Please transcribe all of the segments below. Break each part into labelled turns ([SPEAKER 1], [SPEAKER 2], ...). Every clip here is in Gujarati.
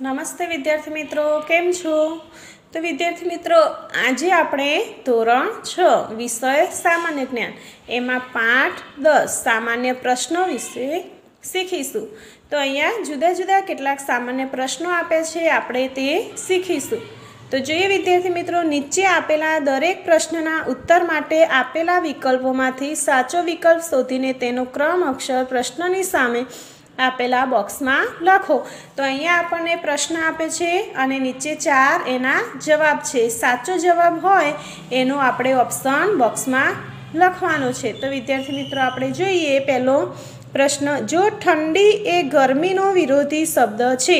[SPEAKER 1] નમસ્તે વિદ્યાર્થી મિત્રો, કેમ છો? તો વિદ્યાર્થી મિત્રો, આજે આપણે ધોરણ છ, વિષય સામાન્ય જ્ઞાન. એમાં પાઠ દસ સામાન્ય પ્રશ્નો વિશે શીખીશું. તો અહીંયા જુદા જુદા કેટલાક સામાન્ય પ્રશ્નો આપે છે, આપણે તે શીખીશું. તો જોઈએ વિદ્યાર્થી મિત્રો, નીચે આપેલા દરેક પ્રશ્નના ઉત્તર માટે આપેલા વિકલ્પોમાંથી સાચો વિકલ્પ શોધીને તેનો ક્રમ અક્ષર પ્રશ્નની સામે આપેલા બોક્સમાં લખો. તો અહીંયા આપણને પ્રશ્ન આપે છે અને નીચે ચાર એના જવાબ છે. સાચો જવાબ હોય એનો આપણે ઓપ્શન બોક્સમાં લખવાનો છે. તો વિદ્યાર્થી મિત્રો, આપણે જોઈએ પહેલો પ્રશ્ન. જો ઠંડી એ ગરમીનો વિરોધી શબ્દ છે,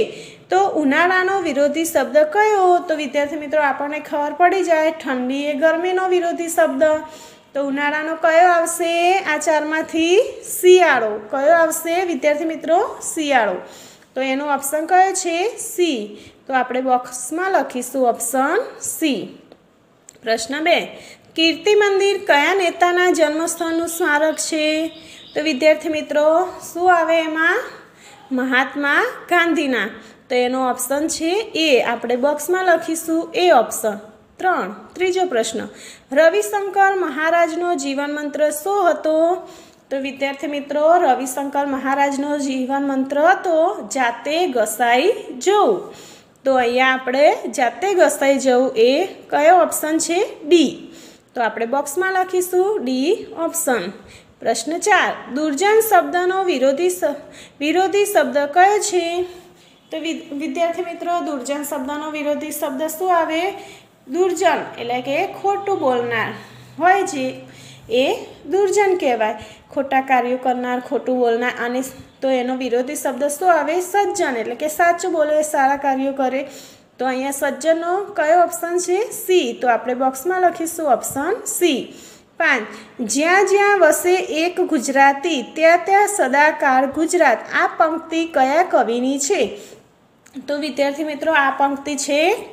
[SPEAKER 1] તો ઉનાળાનો વિરોધી શબ્દ કયો? તો વિદ્યાર્થી મિત્રો, આપણને ખબર પડી જાય ઠંડી એ ગરમીનો વિરોધી શબ્દ. તો ઉનાળાનો કયો આવશે? આ ચારમાંથી શિયાળો. કયો આવશે? વિદ્યાર્થી મિત્રો, શિયાળો. તો એનો ઓપ્શન કયો છે? સી તો આપણે બોક્સમાં લખીશું ઓપ્શન સી પ્રશ્ન બે. કીર્તિ મંદિર કયા નેતાના જન્મસ્થળનું સ્મારક છે? તો વિદ્યાર્થી મિત્રો, શું આવે એમાં? મહાત્મા ગાંધીના. તો એનો ઓપ્શન છે એ આપણે બોક્સમાં લખીશું એ ઓપ્શન ત્રણ. ત્રીજો પ્રશ્ન. રવિશંકર મહારાજનો જીવન મંત્ર શું હતો? તો વિદ્યાર્થી મિત્રો, રવિશંકર મહારાજનો જીવન મંત્ર હતો જાતે ઘસાઈ જવું. તો અહીંયા આપણે જાતે ઘસાઈ જવું એ કયો ઓપ્શન છે? ડી. તો આપણે બોક્સમાં લખીશું ડી ઓપ્શન. પ્રશ્ન ચાર. દુર્જન શબ્દનો વિરોધી વિરોધી શબ્દ કયો છે? તો વિદ્યાર્થી મિત્રો, દુર્જન શબ્દનો વિરોધી શબ્દ શું આવે? દુર્જન એટલે કે ખોટું બોલનાર. હોય છે. એ દુર્જન કહેવાય. ખોટા કાર્યો કરનાર, ખોટું બોલનાર, અને તો એનો વિરોધી શબ્દ શું આવે? સજ્જન. એટલે કે સાચું બોલે, સારા કાર્યો કરે. તો અહીંયા સજ્જનનો કયો ઓપ્શન છે? સી. તો આપણે બોક્સમાં લખીશું ઓપ્શન સી. પાંચ. જ્યાં જ્યાં વસે એક ગુજરાતી, ત્યાં ત્યાં સદાકાળ ગુજરાત. આ પંક્તિ કયા કવિની છે? તો વિદ્યાર્થી મિત્રો, આ પંક્તિ છે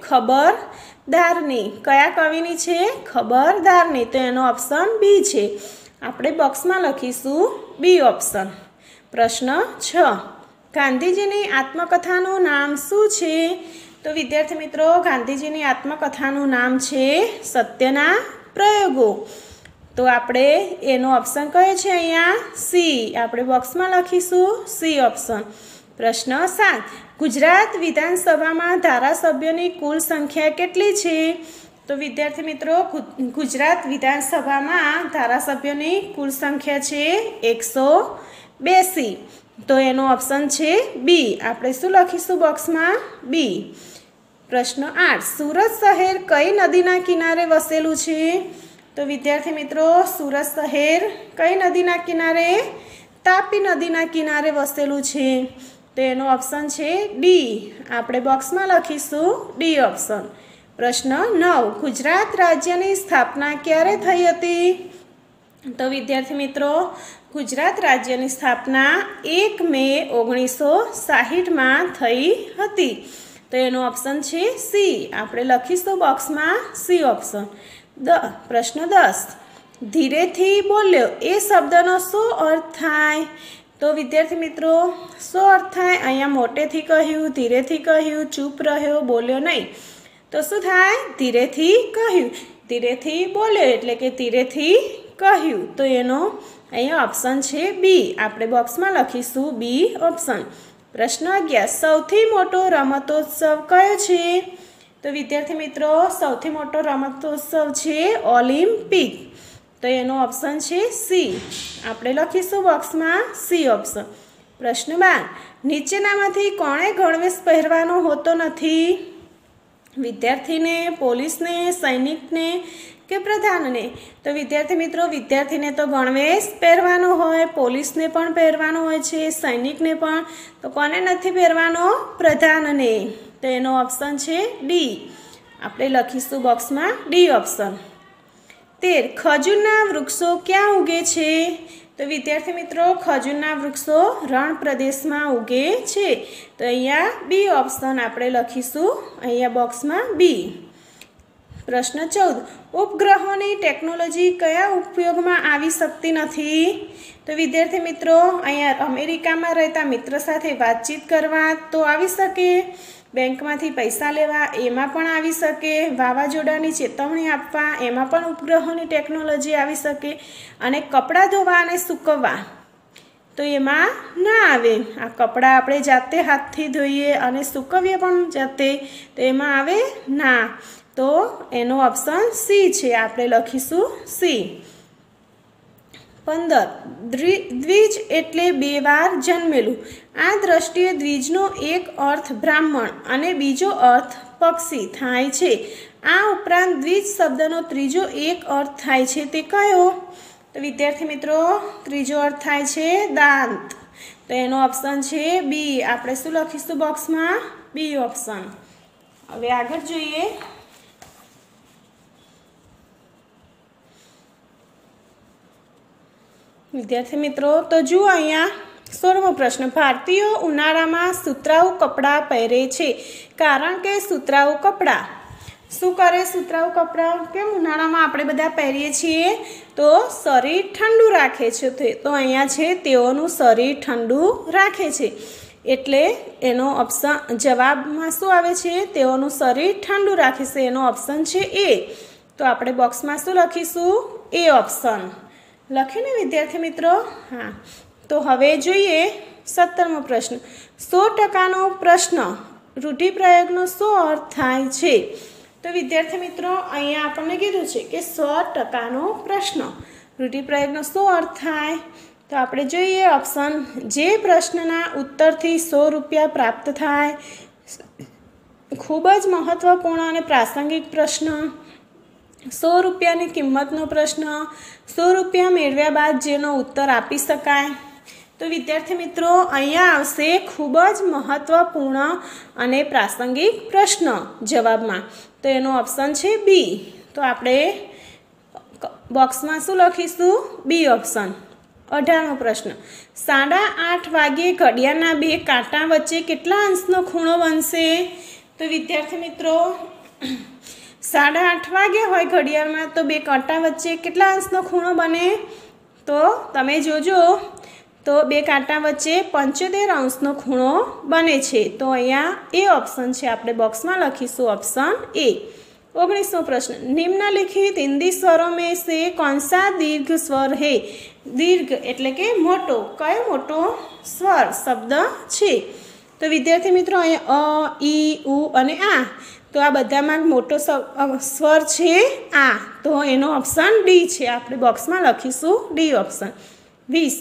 [SPEAKER 1] ખબરદારની કયા કવિની છે? ખબરદારની તો એનો ઓપ્શન બી છે. આપણે બોક્સમાં લખીશું બી ઓપ્શન પ્રશ્ન છ. ગાંધીજીની આત્મકથાનું નામ શું છે? તો વિદ્યાર્થી મિત્રો, ગાંધીજીની આત્મકથાનું નામ છે સત્યના પ્રયોગો. તો આપણે એનો ઓપ્શન કયો છે અહીંયા? સી આપણે બોક્સમાં લખીશું સી ઓપ્શન પ્રશ્ન સાત. ગુજરાત વિધાનસભામાં ધારાસભ્યોની કુલ સંખ્યા કેટલી છે? તો વિદ્યાર્થી મિત્રો ગુજરાત વિધાનસભામાં ધારાસભ્યોની કુલ સંખ્યા છે એકસો બેસી. તો એનો ઓપ્શન છે બી. આપણે શું લખીશું બોક્સમાં? બી. પ્રશ્ન આઠ. સુરત શહેર કઈ નદીના કિનારે વસેલું છે? તો વિદ્યાર્થી મિત્રો, સુરત શહેર કઈ નદીના કિનારે? તાપી નદીના કિનારે વસેલું છે. તો એનો ઓપ્શન છે ડી આપણે બોક્સમાં લખીશું ડી ઓપ્શન પ્રશ્ન નવ. ગુજરાત રાજ્યની સ્થાપના ક્યારે થઈ હતી? તો વિદ્યાર્થી મિત્રો, ગુજરાત રાજ્યની સ્થાપના એક મે ઓગણીસો સાહીઠમાં થઈ હતી. તો એનો ઓપ્શન છે સી આપણે લખીશું બોક્સમાં સી ઓપ્શન દ, પ્રશ્ન દસ. ધીરેથી બોલ્યો. એ શબ્દનો શું અર્થ થાય? તો વિદ્યાર્થી મિત્રો શું અર્થ થાય. અહીંયા મોટેથી કહ્યું, ધીરેથી કહ્યું, ચૂપ રહ્યો, બોલ્યો નહીં. તો શું થાય? ધીરેથી કહ્યું. ધીરેથી બોલ્યો એટલે કે ધીરેથી કહ્યું. તો એનો અહીંયા ઓપ્શન છે બી આપણે બોક્સમાં લખીશું બી ઓપ્શન પ્રશ્ન અગિયાર. સૌથી મોટો રમતોત્સવ કયો છે? તો વિદ્યાર્થી મિત્રો, સૌથી મોટો રમતોત્સવ છે ઓલિમ્પિક તો એનો ઓપ્શન છે સી આપણે લખીશું બોક્સમાં સી ઓપ્શન પ્રશ્ન બાર. નીચેનામાંથી કોણે ગણવેશ પહેરવાનો હોતો નથી? વિદ્યાર્થીને, પોલીસને, સૈનિકને કે પ્રધાનને? તો વિદ્યાર્થી મિત્રો, વિદ્યાર્થીને તો ગણવેશ પહેરવાનો હોય, પોલીસને પણ પહેરવાનો હોય છે, સૈનિકને પણ. તો કોને નથી પહેરવાનો? પ્રધાનને. તો એનો ઓપ્શન છે ડી આપણે લખીશું બોક્સમાં ડી ઓપ્શન તેર ખજૂરના વૃક્ષો ક્યાં ઉગે છે? તો વિદ્યાર્થી મિત્રો, ખજૂરના વૃક્ષો રણ પ્રદેશમાં ઉગે છે. તો અહીંયા બી ઓપ્શન આપણે લખીશું. અહીંયા બોક્સમાં બી. પ્રશ્ન ચૌદ. ઉપગ્રહોની ટેકનોલોજી કયા ઉપયોગમાં આવી શકતી નથી? તો વિદ્યાર્થી મિત્રો, અહીંયા અમેરિકામાં રહેતા મિત્ર સાથે વાતચીત કરવા તો આવી શકે. બેંકમાંથી પૈસા લેવા એમાં પણ આવી શકે, વાવાઝોડાની ચેતવણી આપવા, એમાં પણ ઉપગ્રહોની ટેકનોલોજી આવી શકે અને કપડાં ધોવા અને સૂકવવા. તો એમાં ના આવે. આ કપડાં આપણે જાતે હાથથી ધોઈએ અને સૂકવીએ પણ જાતે, તો એમાં આવે ના. તો એનો ઓપ્શન સી છે. આપણે લખીશું સી. પંદર. દ્વિજ એટલે બે વાર જન્મેલું. આ દ્રષ્ટિએ દ્વિજનો એક અર્થ બ્રાહ્મણ અને બીજો અર્થ પક્ષી થાય છે. આ ઉપરાંત દ્વિજ શબ્દનો ત્રીજો એક અર્થ થાય છે. તે કયો? તો વિદ્યાર્થી મિત્રો, ત્રીજો અર્થ થાય છે દાંત. તો એનો ઓપ્શન છે બી. આપણે શું લખીશું બોક્સમાં બી ઓપ્શન હવે આગળ જોઈએ. વિદ્યાર્થી મિત્રો, તો જુઓ અહીંયા સોળમો પ્રશ્ન. ભારતીયો ઉનાળામાં સુતરાઉ કપડાં પહેરે છે. કારણ કે સુતરાઉ કપડાં. શું કરે સુતરાઉ કપડાં? કેમ ઉનાળામાં આપણે બધા પહેરીએ છીએ? તો શરીર ઠંડુ રાખે છે તો. અહીંયા છે તેઓનું શરીર ઠંડુ રાખે છે. એટલે એનો ઓપ્શન જવાબમાં શું આવે છે? તેઓનું શરીર ઠંડુ રાખે છે. એનો ઓપ્શન છે એ. તો આપણે બોક્સમાં શું લખીશું? એ ઓપ્શન લખીને, વિદ્યાર્થી મિત્રો? હા. તો હવે જોઈએ સત્તરમો પ્રશ્ન. સો ટકાનો પ્રશ્ન રૂઢિપ્રયોગનો શું અર્થ થાય છે. તો વિદ્યાર્થી મિત્રો, અહીંયા આપણને કીધું છે કે સો ટકાનો પ્રશ્ન. રૂઢિપ્રયોગનો શું અર્થ થાય. તો આપણે જોઈએ ઓપ્શન. જે પ્રશ્નના ઉત્તરથી સો રૂપિયા પ્રાપ્ત થાય. ખૂબ જ મહત્ત્વપૂર્ણ અને પ્રાસંગિક પ્રશ્ન. સો રૂપિયાની કિંમતનો પ્રશ્ન, સો રૂપિયા મેળવ્યા બાદ જેનો ઉત્તર આપી શકાય? તો વિદ્યાર્થી મિત્રો, અહીંયા આવશે ખૂબ જ મહત્ત્વપૂર્ણ અને પ્રાસંગિક પ્રશ્ન જવાબમાં. તો એનો ઓપ્શન છે બી. તો આપણે બોક્સમાં શું લખીશું? B option. અઢારમો પ્રશ્ન. સાડા આઠ વાગ્યે ઘડિયાળના બે કાંટા વચ્ચે કેટલા અંશનો ખૂણો બનશે? તો વિદ્યાર્થી મિત્રો સાડા આઠ વાગ્યા હોય ઘડિયાળમાં તો બે કાંટા વચ્ચે કેટલા અંશનો ખૂણો બને? તો તમે જોજો. તો બે કાંટા વચ્ચે પંચોતેર અંશનો ખૂણો બને છે. તો અહીંયા એ ઓપ્શન છે. આપણે બોક્સમાં લખીશું ઓપ્શન એ. ઓગણીસમો પ્રશ્ન. નિમ્નલિખિત હિન્દી સ્વરો મેં સે કોનસા દીર્ઘ સ્વર હે? દીર્ઘ એટલે કે મોટો. કયો મોટો સ્વર? શબ્દ છે. તો વિદ્યાર્થી મિત્રો અહીંયા અ, ઈ, ઉ અને આ. તો આ બધામાં મોટો સ્વર છે આ. તો એનો ઓપ્શન ડી છે. આપણે બોક્સમાં લખીશું ડી ઓપ્શન. વીસ.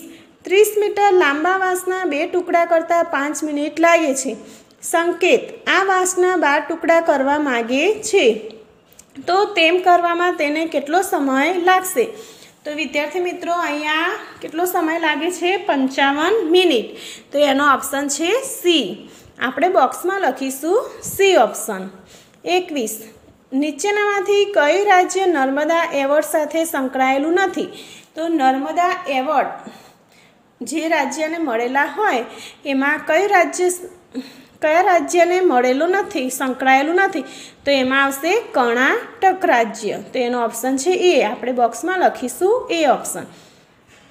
[SPEAKER 1] ત્રીસ મીટર લાંબા વાંસના બે ટુકડા કરતાં પાંચ મિનિટ લાગે છે. સંકેત. આ વાંસના બાર ટુકડા કરવા માગે છે. તો તેમ કરવામાં તેને કેટલો સમય લાગશે? તો વિદ્યાર્થી મિત્રો, અહીંયા કેટલો સમય લાગે છે? પંચાવન મિનિટ. તો એનો ઓપ્શન છે સી આપણે બોક્સમાં લખીશું સી ઓપ્શન. એકવીસ. નીચેનામાંથી કયું રાજ્ય નર્મદા એવોર્ડ સાથે સંકળાયેલું નથી? તો નર્મદા એવોર્ડ જે રાજ્યને મળેલા હોય, એમાં કયું રાજ્ય કયા રાજ્યને મળેલું નથી, સંકળાયેલું નથી? તો એમાં આવશે કર્ણાટક રાજ્ય. તો એનો ઓપ્શન છે એ. આપણે બોક્સમાં લખીશું એ ઓપ્શન.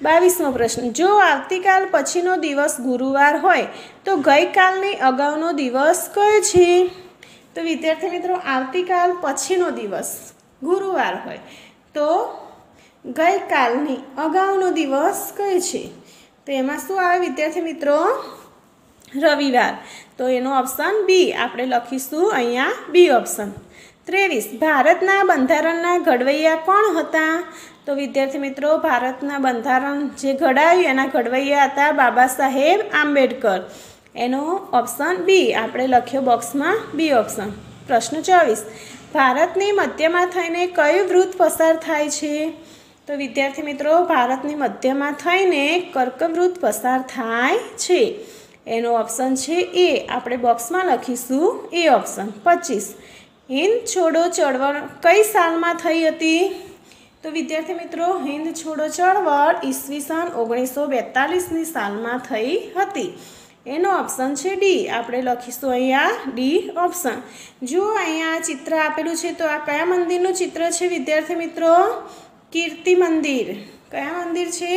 [SPEAKER 1] બાવીસમો પ્રશ્ન. જો આવતીકાલ પછીનો દિવસ ગુરુવાર હોય, તો ગઈકાલની અગાઉનો દિવસ કયો છે? તો વિદ્યાર્થી મિત્રો, આવતીકાલ પછીનો દિવસ, ગુરુવાર હોય. તો ગઈકાલની અગાઉનો દિવસ કયો છે? તો એમાં શું આવે વિદ્યાર્થી મિત્રો? રવિવાર. તો એનો ઓપ્શન બી આપણે લખીશું અહીંયા બી ઓપ્શન ત્રેવીસ. ભારતના બંધારણના ઘડવૈયા કોણ હતા? તો વિદ્યાર્થી મિત્રો, ભારતના બંધારણ જે ઘડાયું એના ઘડવૈયા હતા બાબા સાહેબ આંબેડકર. એનો ઓપ્શન બી આપણે લખ્યો બોક્સમાં બી ઓપ્શન પ્રશ્ન ચોવીસ. ભારતની મધ્યમાં થઈને કયું વૃત્ત પસાર થાય છે? તો વિદ્યાર્થી મિત્રો, ભારતની મધ્યમાં થઈને કર્કવૃત્ત પસાર થાય છે. એનો ઓપ્શન છે એ આપણે બોક્સમાં લખીશું એ ઓપ્શન પચીસ. હિન્દ છોડો ચળવળ કઈ સાલમાં થઈ હતી? તો વિદ્યાર્થી મિત્રો હિન્દ છોડો ચળવળ ઈસવીસન ઓગણીસો બેતાલીસની સાલમાં થઈ હતી. એનો ઓપ્શન છે ડી આપણે લખીશું અહીંયા ડી ઓપ્શન જો અહીંયા ચિત્ર આપેલું છે, તો આ કયા મંદિરનું ચિત્ર છે, વિદ્યાર્થી મિત્રો? કીર્તિ મંદિર. કયા મંદિર છે?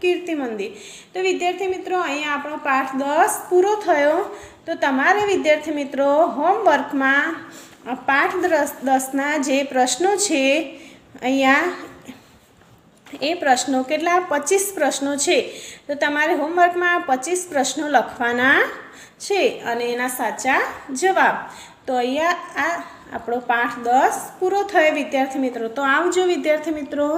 [SPEAKER 1] કીર્તિ મંદિર. તો વિદ્યાર્થી મિત્રો, અહીંયા આપણો પાઠ દસ પૂરો થયો. તો તમારે વિદ્યાર્થી મિત્રો હોમવર્કમાં પાઠ દસ, દસના જે પ્રશ્નો છે, અહીંયા એ પ્રશ્નો કેટલા? પચીસ પ્રશ્નો છે. તો તમારે હોમવર્કમાં પચીસ પ્રશ્નો લખવાના છે અને એના સાચા જવાબ. તો અહીંયા આ આપણો પાઠ દસ પૂરો થયો વિદ્યાર્થી મિત્રો. તો આવજો વિદ્યાર્થી મિત્રો.